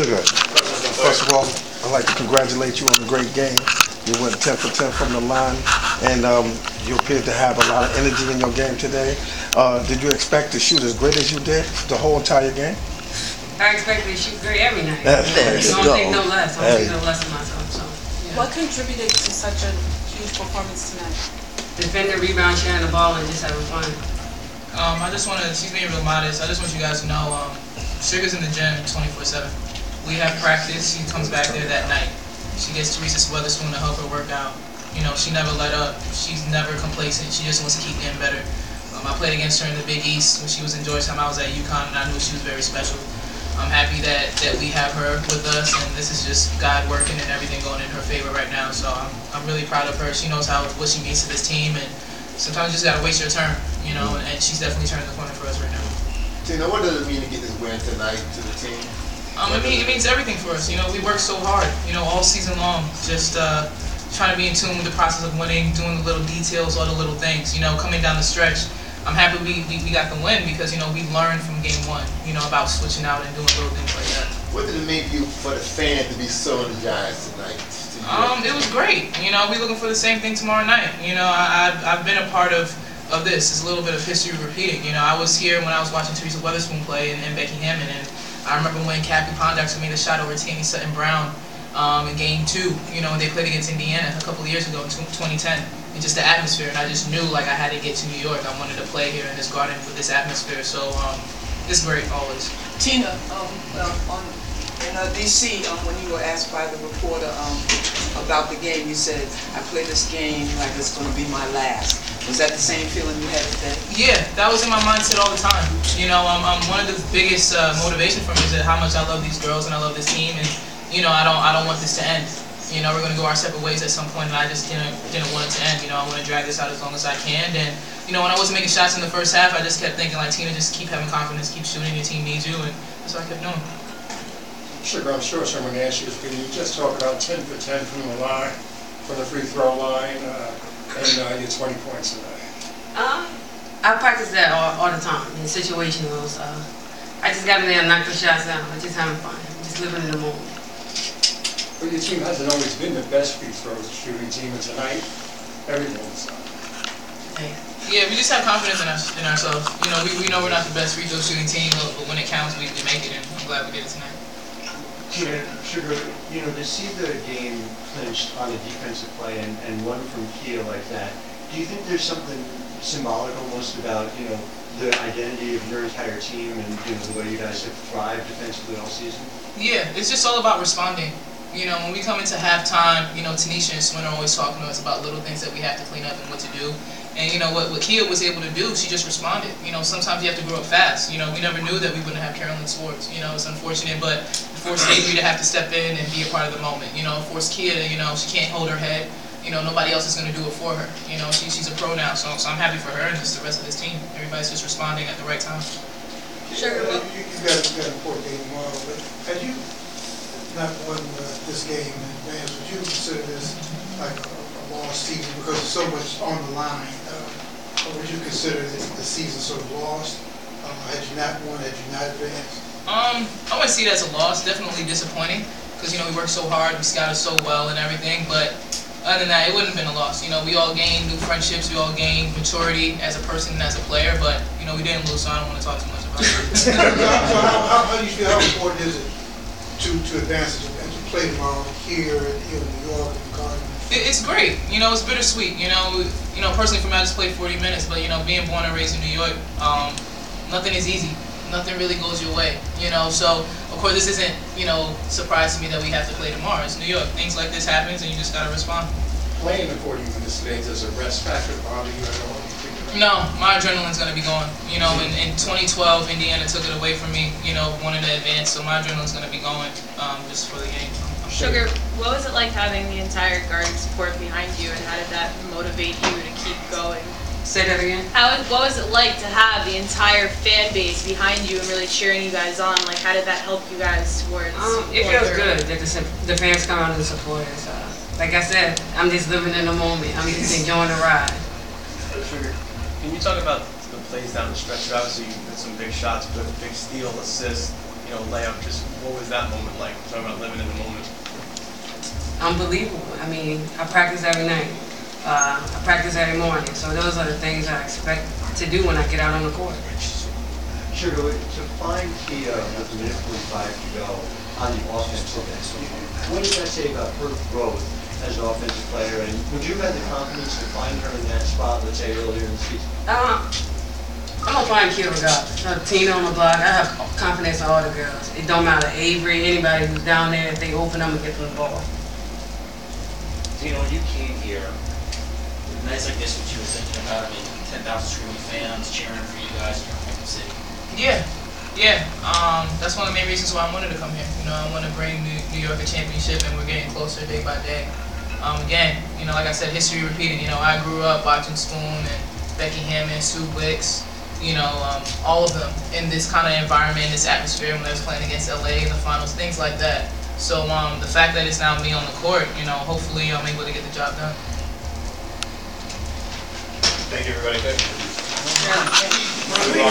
Sugar, first of all, I'd like to congratulate you on a great game. You went 10 for 10 from the line, and um, you appeared to have a lot of energy in your game today. Uh, did you expect to shoot as great as you did the whole entire game? I expect to shoot great every night. That's I right. don't think no less. I don't think no less of myself. So, yeah. What contributed to such a huge performance tonight? defending, rebound, sharing the ball, and just having fun. Um, I just want to, she's being real modest. I just want you guys to know, um, Sugar's in the gym 24-7. We have practice. She comes back there that night. She gets Teresa Weatherspoon to help her work out. You know, she never let up. She's never complacent. She just wants to keep getting better. Um, I played against her in the Big East when she was in Georgetown. I was at UConn, and I knew she was very special. I'm happy that, that we have her with us, and this is just God working and everything going in her favor right now. So I'm, I'm really proud of her. She knows how what she means to this team, and sometimes you just gotta waste your turn, you know. And, and she's definitely turning the corner for us right now. Tina, what does it mean to get this win tonight to the team? Um, it, mean, it means everything for us. You know, we work so hard, you know, all season long, just uh, trying to be in tune with the process of winning, doing the little details, all the little things. You know, coming down the stretch, I'm happy we, we, we got the win because, you know, we learned from game one, you know, about switching out and doing little things like that. What did it mean for you for the fan to be so energized tonight? to you? Um, it was great. You know, we looking for the same thing tomorrow night. You know, I, I've, I've been a part of, of this. It's a little bit of history repeating. You know, I was here when I was watching Teresa Weatherspoon play and, and Becky Hammon, and I remember when Cappie Pondexter made a shot over Tammy Sutton Brown um, in Game Two. You know, they played against Indiana a couple of years ago in 2010. And just the atmosphere, and I just knew like I had to get to New York. I wanted to play here in this garden with this atmosphere. So um, it's great always. Tina, um, um, on, in uh, DC, um, when you were asked by the reporter, um, about the game, you said, I play this game like it's gonna be my last. Was that the same feeling you had today? Yeah, that was in my mindset all the time. You know, um, um, one of the biggest uh, motivation for me is that how much I love these girls and I love this team, and you know, I don't, I don't want this to end. You know, we're gonna go our separate ways at some point, and I just didn't, didn't want it to end. You know, I want to drag this out as long as I can. And you know, when I wasn't making shots in the first half, I just kept thinking like, Tina, just keep having confidence, keep shooting. Your team needs you, and what I kept doing. Sugar, I'm sure someone asked you, can you just talk about 10 for 10 from the line, from the free throw line, uh, and uh, your 20 points tonight? Um, I practice that all, all the time in situationals. Uh, I just got in there and knocked the shots down. I'm just having fun. just living in the moment. Well, your team hasn't always been the best free throw shooting team, and tonight, everything was done. Yeah, we just have confidence in us, in ourselves. You know, we, we know we're not the best free throw shooting team, but, but when it counts, we, we make it, and I'm glad we did it tonight. Tina, Sugar, you know, to see the game clinched on a defensive play and, and one from Kiah like that, do you think there's something symbolic almost about, you know, the identity of your entire team and, you know, the way you guys have thrived defensively all season? Yeah, it's just all about responding. You know, when we come into halftime, you know, Tanisha and Swin are always talking to us about little things that we have to clean up and what to do. And you know what, what Kiah was able to do, she just responded. You know, sometimes you have to grow up fast. You know, we never knew that we wouldn't have Carolyn Swords. You know, it's unfortunate, but it forced Avery to have to step in and be a part of the moment. You know, it forced Kiah to, you know, she can't hold her head. You know, nobody else is going to do it for her. You know, she, she's a pro now, so, so I'm happy for her and just the rest of this team. Everybody's just responding at the right time. Sure. You, you got, you got an important game tomorrow, but had you not won uh, this game in advance, would you consider this like a, a lost season because there's so much on the line? Uh, or would you consider the, the season sort of lost? Uh, had you not won, had you not advanced? Um, I wouldn't see it as a loss. Definitely disappointing because you know we worked so hard, we scouted so well and everything. But other than that, it wouldn't have been a loss. You know, we all gained new friendships, we all gained maturity as a person and as a player. But you know, we didn't lose, so I don't want to talk too much about it. so how, how, how, do you feel, how important is it to, to advance and to play tomorrow here, here in New York, in the Garden? It- It's great. You know, it's bittersweet. You know, you know, personally for me, I just played 40 minutes, but you know, being born and raised in New York, um, nothing is easy. Nothing really goes your way. You know, so of course this isn't, you know, surprise to me that we have to play tomorrow. It's New York. Things like this happens, and you just gotta respond. Playing the 40 minutes today, does a rest factor bother you at all? You think about it? No, my adrenaline's gonna be going. You know, in, in 2012, Indiana took it away from me. You know, wanted to advance, so my adrenaline's gonna be going um, just for the game. I'm sure. Sugar, what was it like having the entire garden support behind you, and how did that motivate you to keep going? Say that again. How what was it like to have the entire fan base behind you and really cheering you guys on? Like, how did that help you guys towards? Um, it feels through? good that the, the fans come out and support us. Uh, like I said, I'm just living in the moment. I'm just enjoying the ride. Sugar, can you talk about the plays down the stretch? Obviously, you hit some big shots, but a big steal, assist, you know, layup. Just what was that moment like? Talking about living in the moment. unbelievable. I mean, I practice every night. Uh, I practice every morning. So those are the things I expect to do when I get out on the court. Sugar, to find Kiah with minute forty-five to go on the offensive end, what does that say about her growth as an offensive player? And would you have the confidence to find her in that spot, let's say earlier in the season? Uh, I'm gonna find Kiah regardless. Uh, Tina on the block, I have confidence in all the girls. It don't matter, Avery, anybody who's down there, if they open, I'm gonna get them the ball. You know, when you came here, nights like this, what you were thinking about, I mean, ten thousand screaming fans cheering for you guys in your home city. Yeah, yeah. Um, that's one of the main reasons why I wanted to come here. You know, I want to bring New, New York a championship, and we're getting closer day by day. Um, again, you know, like I said, history repeating. You know, I grew up watching Spoon and Becky Hammon, Sue Wicks, you know, um, all of them in this kind of environment, this atmosphere when they was playing against LA in the finals, things like that. So um, the fact that it's now me on the court, you know, hopefully I'm able to get the job done. Thank you, everybody. Now,